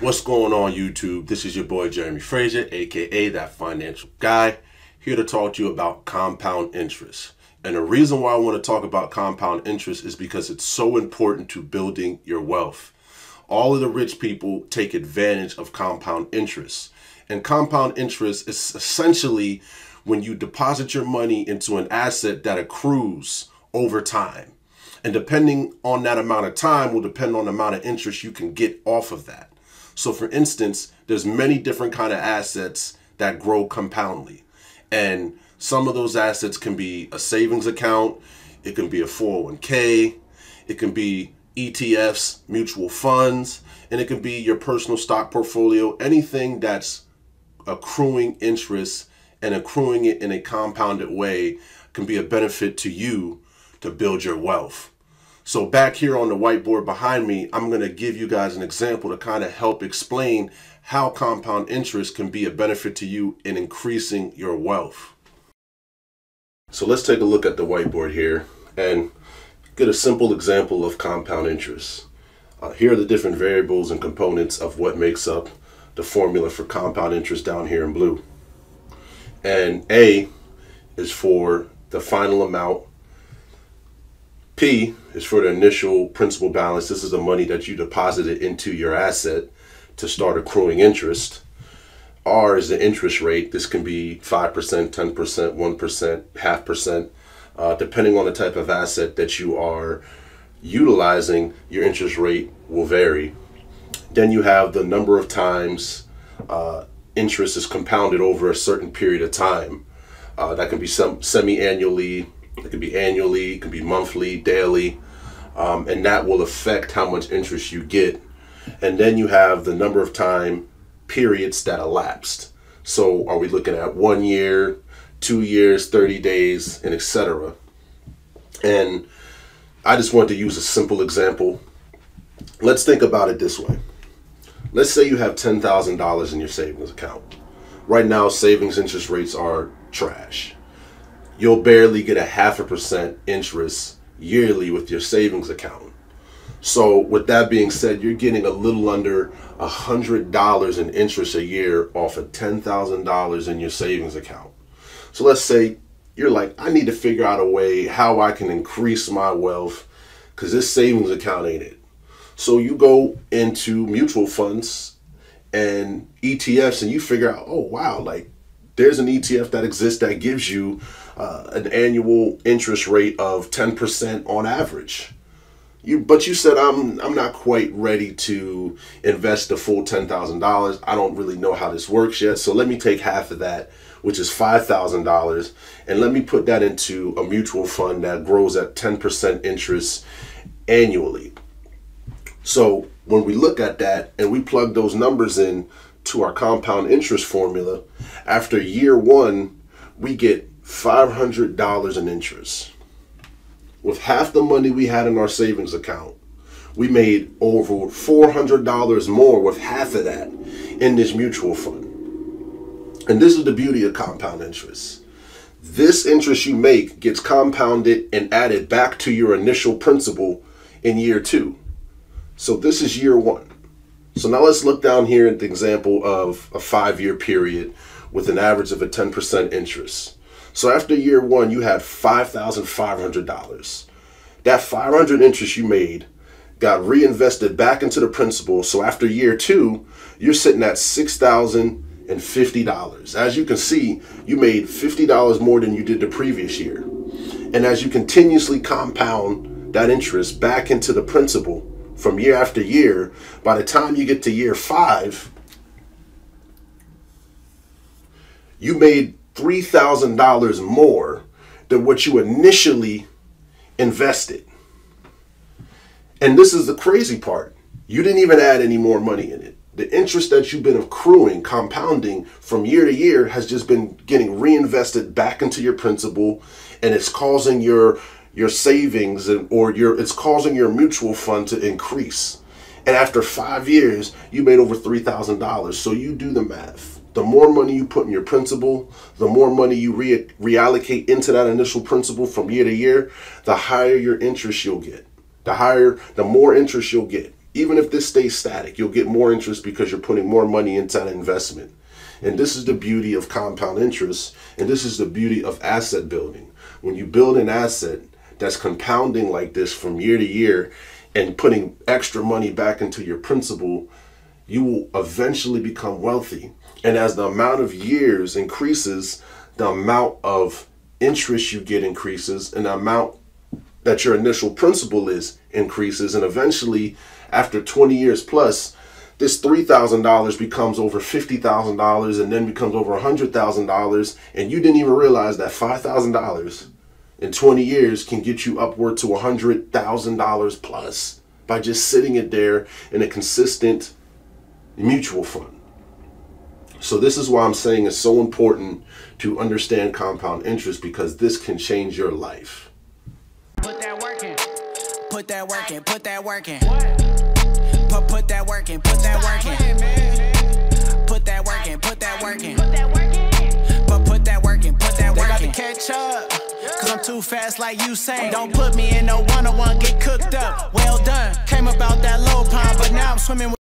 What's going on, YouTube? This is your boy Jeremy Frasier, aka That Financial Guy, here to talk to you about compound interest. And the reason why I want to talk about compound interest is because it's so important to building your wealth. All of the rich people take advantage of compound interest. And compound interest is essentially when you deposit your money into an asset that accrues over time. And depending on that amount of time will depend on the amount of interest you can get off of that. So for instance, there's many different kind of assets that grow compoundly. And some of those assets can be a savings account, it can be a 401k, it can be ETFs, mutual funds, and it can be your personal stock portfolio, anything that's accruing interest and accruing it in a compounded way can be a benefit to you to build your wealth. So back here on the whiteboard behind me, I'm going to give you guys an example to kind of help explain how compound interest can be a benefit to you in increasing your wealth. So let's take a look at the whiteboard here and get a simple example of compound interest. Uh, here are the different variables and components of what makes up the formula for compound interest down here in blue. And A is for the final amount P is for the initial principal balance. This is the money that you deposited into your asset to start accruing interest. R is the interest rate. This can be 5%, 10%, 1%, half percent, uh, depending on the type of asset that you are utilizing, your interest rate will vary. Then you have the number of times uh, interest is compounded over a certain period of time. Uh, that can be some semi-annually, it could be annually, it could be monthly, daily, um, and that will affect how much interest you get. And then you have the number of time periods that elapsed. So are we looking at one year, two years, 30 days, and etc. And I just want to use a simple example. Let's think about it this way. Let's say you have $10,000 in your savings account. Right now, savings interest rates are trash you'll barely get a half a percent interest yearly with your savings account. So with that being said, you're getting a little under a hundred dollars in interest a year off of ten thousand dollars in your savings account. So let's say you're like, I need to figure out a way how I can increase my wealth because this savings account ain't it. So you go into mutual funds and ETFs and you figure out, oh wow, like there's an ETF that exists that gives you uh, an annual interest rate of 10% on average. You, but you said I'm I'm not quite ready to invest the full ten thousand dollars. I don't really know how this works yet, so let me take half of that, which is five thousand dollars, and let me put that into a mutual fund that grows at ten percent interest annually. So when we look at that and we plug those numbers in to our compound interest formula, after year one, we get $500 in interest. With half the money we had in our savings account, we made over $400 more with half of that in this mutual fund. And this is the beauty of compound interest. This interest you make gets compounded and added back to your initial principal in year two. So this is year one. So now let's look down here at the example of a five year period with an average of a 10% interest. So after year one, you had $5,500. That 500 interest you made got reinvested back into the principal. So after year two, you're sitting at $6,050. As you can see, you made $50 more than you did the previous year. And as you continuously compound that interest back into the principal from year after year, by the time you get to year five, you made $3,000 more than what you initially invested. And this is the crazy part. You didn't even add any more money in it. The interest that you've been accruing, compounding from year to year, has just been getting reinvested back into your principal, and it's causing your your savings and, or your it's causing your mutual fund to increase. And after five years, you made over three thousand dollars. So you do the math the more money you put in your principal, the more money you re- reallocate into that initial principal from year to year, the higher your interest you'll get. The higher, the more interest you'll get. Even if this stays static, you'll get more interest because you're putting more money into that investment. And this is the beauty of compound interest, and this is the beauty of asset building. When you build an asset that's compounding like this from year to year and putting extra money back into your principal, you will eventually become wealthy. And as the amount of years increases, the amount of interest you get increases, and the amount that your initial principal is increases. And eventually, after 20 years plus, this $3,000 becomes over $50,000 and then becomes over $100,000. And you didn't even realize that $5,000 in 20 years can get you upward to $100,000 plus by just sitting it there in a consistent mutual fund. So this is why I'm saying it's so important to understand compound interest because this can change your life. Put that work in. Put that work in. Put that work in. Put that work in. put that work in. Put that work in. Put that work in. Put that work in. But put that work in. Put that work in. catch up. Cause I'm too fast like you say. Don't put me in no one on one, get cooked up. Well done. Came about that low pond, but now I'm swimming